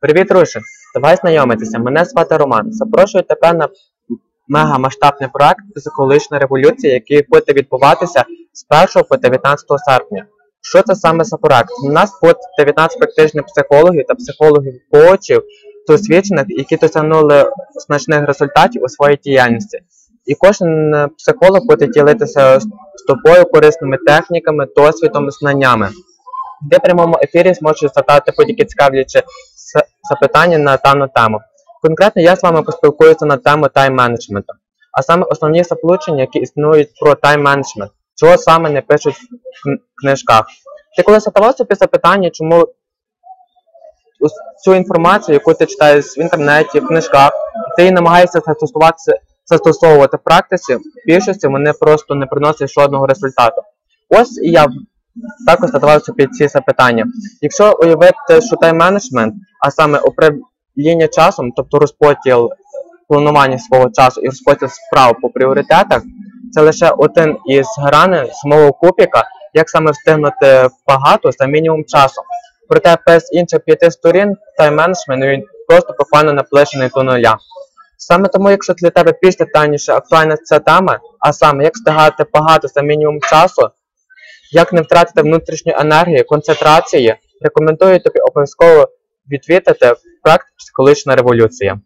Привіт, Руші! Давай знайомитися. Мене звати Роман. Запрошую тебе на мегамасштабний проект Психологічна революція, який буде відбуватися з 1 по 19 серпня. Що це саме за проект? У нас буде 19 практичних психологів та психологів-коучів, досвідчених, які досягнули значних результатів у своїй діяльності. І кожен е, психолог буде ділитися з тобою корисними техніками, досвідом, знаннями. Ти в прямому ефірі зможеш задати будь-які цікавлячі запитання на дану тему. Конкретно я з вами поспілкуюся на тему тайм-менеджменту, а саме основні заблудження, які існують про тайм-менеджмент, чого саме не пишуть в книжках. Ти коли задавав собі запитання, чому цю інформацію, яку ти читаєш в інтернеті, в книжках, ти намагаєшся застосувати, застосовувати практиці, в більшості вони просто не приносять жодного результату. Ось я також задавав собі ці запитання. Якщо уявити, що тайм-менеджмент, а саме управління часом, тобто розподіл планування свого часу і розподіл справ по пріоритетах, це лише один із граней самого кубіка, як саме встигнути багато за мінімум часу. Проте без інших п'яти сторін тайм-менеджмент він просто буквально наближений до нуля. Саме тому, якщо для тебе більш детальніше актуальна ця тема, а саме як встигати багато за мінімум часу, як не втратити внутрішню енергію, концентрації, рекомендую тобі обов'язково відвідати проект Психологічна революція.